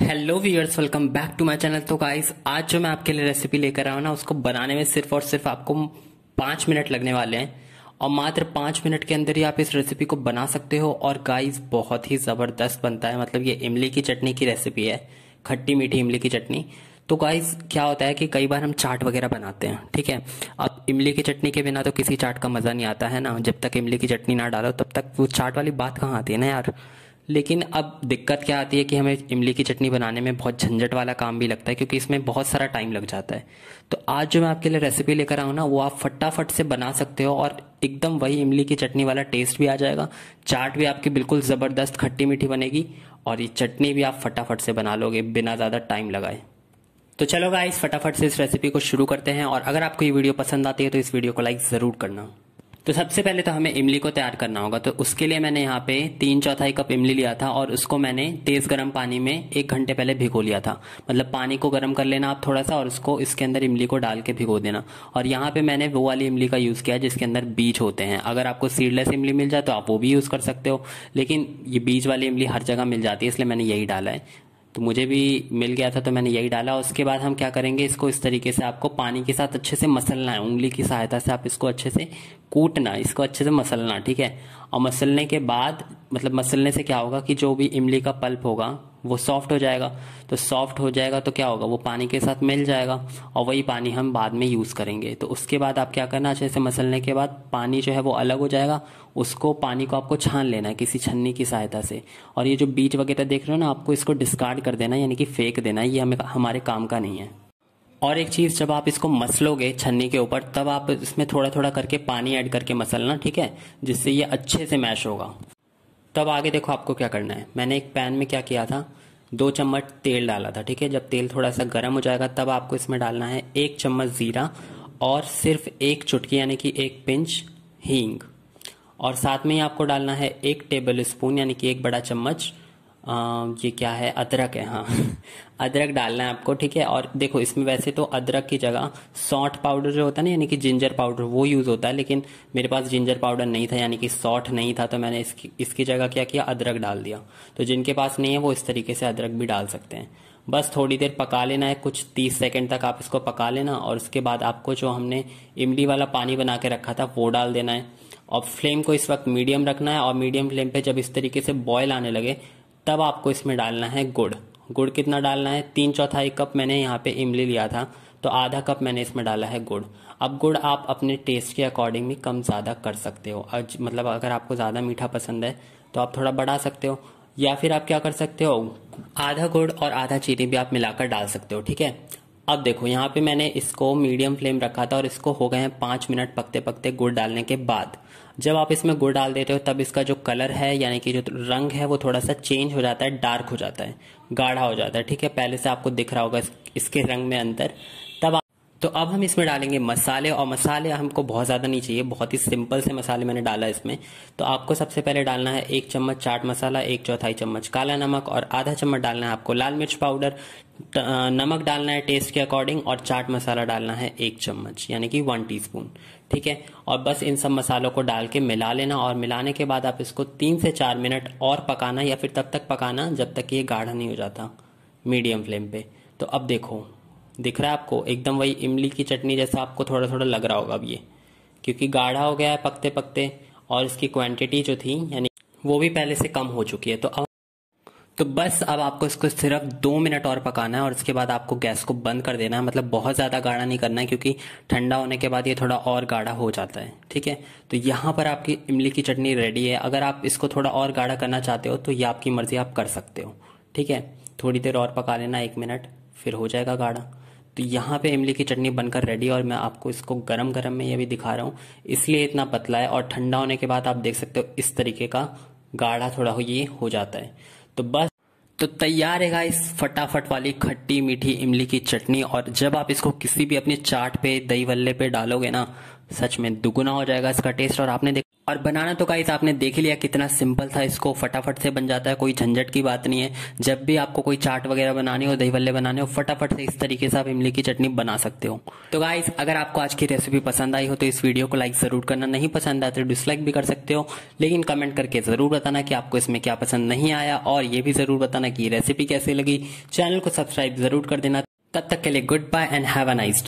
Hello viewers welcome back to my channel तो guys आज जो मैं आपके लिए रेसिपी लेकर आया हूँ ना, उसको बनाने में सिर्फ़ और सिर्फ़ आपको पाँच मिनट लगने वाले हैं। और मात्र पाँच मिनट के अंदर ही आप इस रेसिपी को बना सकते हो। और गाइस बहुत ही ज़बरदस्त बनता है। मतलब ये इमली की चटनी की रेसिपी है। खट्टी मीठी इमली की चटनी। तो गाइस क्या होता है कि कई बार हम चाट वगैरह बनाते हैं, ठीक है? अब इमली की चटनी के बिना तो किसी चाट का मज़ा नहीं आता, है ना? जब तक इमली की चटनी ना डालो, तब तक वो चाट वाली बात कहाँ आती है ना यार? लेकिन अब दिक्कत क्या आती है कि हमें इमली की चटनी बनाने में बहुत झंझट वाला काम भी लगता है, क्योंकि इसमें बहुत सारा टाइम लग जाता है। तो आज जो मैं आपके लिए रेसिपी लेकर आऊँ ना, वो आप फटाफट से बना सकते हो और एकदम वही इमली की चटनी वाला टेस्ट भी आ जाएगा। चाट भी आपकी बिल्कुल ज़बरदस्त खट्टी मीठी बनेगी और ये चटनी भी आप फटाफट से बना लोगे बिना ज़्यादा टाइम लगाए। तो चलो गाइस फटाफट से इस रेसिपी को शुरू करते हैं और अगर आपको ये वीडियो पसंद आती है तो इस वीडियो को लाइक ज़रूर करना। तो सबसे पहले तो हमें इमली को तैयार करना होगा। तो उसके लिए मैंने यहाँ पे तीन चौथाई कप इमली लिया था और उसको मैंने तेज गर्म पानी में एक घंटे पहले भिगो लिया था। मतलब पानी को गर्म कर लेना आप थोड़ा सा और उसको इसके अंदर इमली को डाल के भिगो देना। और यहाँ पे मैंने वो वाली इमली का यूज़ किया जिसके अंदर बीज होते हैं। अगर आपको सीडलेस इमली मिल जाए तो आप वो भी यूज़ कर सकते हो। लेकिन ये बीज वाली इमली हर जगह मिल जाती है, इसलिए मैंने यही डाला है। तो मुझे भी मिल गया था तो मैंने यही डाला। उसके बाद हम क्या करेंगे, इसको इस तरीके से आपको पानी के साथ अच्छे से मसलना है। उंगली की सहायता से आप इसको अच्छे से कूटना, इसको अच्छे से मसलना, ठीक है? और मसलने के बाद मतलब मसलने से क्या होगा कि जो भी इमली का पल्प होगा वो सॉफ्ट हो जाएगा। तो सॉफ्ट हो जाएगा तो क्या होगा? वो पानी के साथ मिल जाएगा और वही पानी हम बाद में यूज़ करेंगे। तो उसके बाद आप क्या करना, अच्छे से मसलने के बाद पानी जो है वो अलग हो जाएगा। उसको पानी को आपको छान लेना है किसी छन्नी की सहायता से। और ये जो बीज वगैरह देख रहे हो ना, आपको इसको डिस्कार्ड कर देना, यानी कि फेंक देना, ये हमें हमारे काम का नहीं है। और एक चीज़, जब आप इसको मसलोगे छन्नी के ऊपर, तब आप इसमें थोड़ा थोड़ा करके पानी ऐड करके मसलना, ठीक है? जिससे ये अच्छे से मैश होगा। तब आगे देखो आपको क्या करना है। मैंने एक पैन में क्या किया था? दो चम्मच तेल डाला था, ठीक है? जब तेल थोड़ा सा गर्म हो जाएगा, तब आपको इसमें डालना है एक चम्मच ज़ीरा और सिर्फ़ एक चुटकी, यानी कि एक पिंच हींग। और साथ में ही आपको डालना है एक टेबल स्पून यानी कि एक बड़ा चम्मच ये क्या है? अदरक है हाँ। अदरक डालना है आपको, ठीक है? और देखो, इसमें वैसे तो अदरक की जगह सॉल्ट पाउडर जो होता है ना, यानी कि जिंजर पाउडर, वो यूज़ होता है, लेकिन मेरे पास जिंजर पाउडर नहीं था, यानी कि सॉल्ट नहीं था तो मैंने इसकी इसकी जगह क्या किया? अदरक डाल दिया। तो जिनके पास नहीं है, वो इस तरीके से अदरक भी डाल सकते हैं। बस थोड़ी देर पका लेना है, कुछ तीस सेकेंड तक आप इसको पका लेना, और उसके बाद आपको जो हमने इमली वाला पानी बना के रखा था, वो डाल देना है। और फ्लेम को इस वक्त मीडियम रखना है, और मीडियम फ्लेम पे जब इस तरीके से बॉयल आने लगे तब आपको इसमें डालना है गुड़। गुड़ कितना डालना है? तीन चौथाई कप मैंने यहाँ पे इमली लिया था तो आधा कप मैंने इसमें डाला है गुड़। अब गुड़ आप अपने टेस्ट के अकॉर्डिंग भी कम ज़्यादा कर सकते हो। मतलब अगर आपको ज़्यादा मीठा पसंद है तो आप थोड़ा बढ़ा सकते हो, या फिर आप क्या कर सकते हो? आधा गुड़ और आधा चीनी भी आप मिलाकर डाल सकते हो, ठीक है? अब देखो, यहाँ पे मैंने इसको मीडियम फ्लेम रखा था और इसको हो गए हैं पाँच मिनट पकते पकते गुड़ डालने के बाद। जब आप इसमें गुड़ डाल देते हो, तब इसका जो कलर है, यानी कि जो रंग है, वो थोड़ा सा चेंज हो जाता है डार्क हो जाता है, गाढ़ा हो जाता है। ठीक है, पहले से आपको दिख रहा होगा इसके रंग में अंतर। तो अब हम इसमें डालेंगे मसाले और मसाले हमको बहुत ज़्यादा नहीं चाहिए, बहुत ही सिंपल से मसाले मैंने डाला इसमें। तो आपको सबसे पहले डालना है एक चम्मच चाट मसाला, एक चौथाई चम्मच काला नमक और आधा चम्मच डालना है आपको लाल मिर्च पाउडर। नमक डालना है टेस्ट के अकॉर्डिंग और चाट मसाला डालना है एक चम्मच, यानी कि वन टीस्पून ठीक है? और बस इन सब मसालों को डाल के मिला लेना और मिलाने के बाद आप इसको तीन से चार मिनट और पकाना या फिर तब तक पकाना जब तक ये गाढ़ा नहीं हो जाता मीडियम फ्लेम पे। तो अब देखो। दिख रहा है आपको? एकदम वही इमली की चटनी जैसा आपको थोड़ा थोड़ा लग रहा होगा अब ये। क्योंकि गाढ़ा हो गया है पकते पकते और इसकी क्वांटिटी जो थी, यानी वो भी पहले से कम हो चुकी है। तो अब तो बस अब आपको इसको सिर्फ़ दो मिनट और पकाना है और इसके बाद आपको गैस को बंद कर देना है। मतलब बहुत ज़्यादा गाढ़ा नहीं करना है क्योंकि ठंडा होने के बाद ये थोड़ा और गाढ़ा हो जाता है। ठीक है? तो यहाँ पर आपकी इमली की चटनी रेडी है। अगर आप इसको थोड़ा और गाढ़ा करना चाहते हो तो ये आपकी मर्ज़ी, आप कर सकते हो। ठीक है? थोड़ी देर और पका लेना, एक मिनट, फिर हो जाएगा गाढ़ा। तो यहाँ पे इमली की चटनी बनकर रेडी और मैं आपको इसको गरम गरम में ये भी दिखा रहा हूँ। इसलिए इतना पतला है और ठंडा होने के बाद आप देख सकते हो इस तरीके का गाढ़ा थोड़ा हो ये हो जाता है। तो बस तो तैयार है इस फटाफट वाली खट्टी मीठी इमली की चटनी और जब आप इसको किसी भी अपने चाट पे, दही वल्ले पे डालोगे ना, सच में दुगुना हो जाएगा इसका टेस्ट और आपने देख और बनाना तो गाइस आपने देख लिया कितना सिंपल था, इसको फटाफट से बन जाता है, कोई झंझट की बात नहीं है। जब भी आपको कोई चाट वगैरह बनानी हो, दही वल्ले बनाने हो, फटाफट से इस तरीके से आप इमली की चटनी बना सकते हो। तो गाइस अगर आपको आज की रेसिपी पसंद आई हो तो इस वीडियो को लाइक ज़रूर करना। नहीं पसंद आया तो डिसलाइक भी कर सकते हो, लेकिन कमेंट करके ज़रूर बताना कि आपको इसमें क्या पसंद नहीं आया, और ये भी ज़रूर बताना कि रेसिपी कैसी लगी। चैनल को सब्सक्राइब ज़रूर कर देना। तब तक के लिए goodbye and have a nice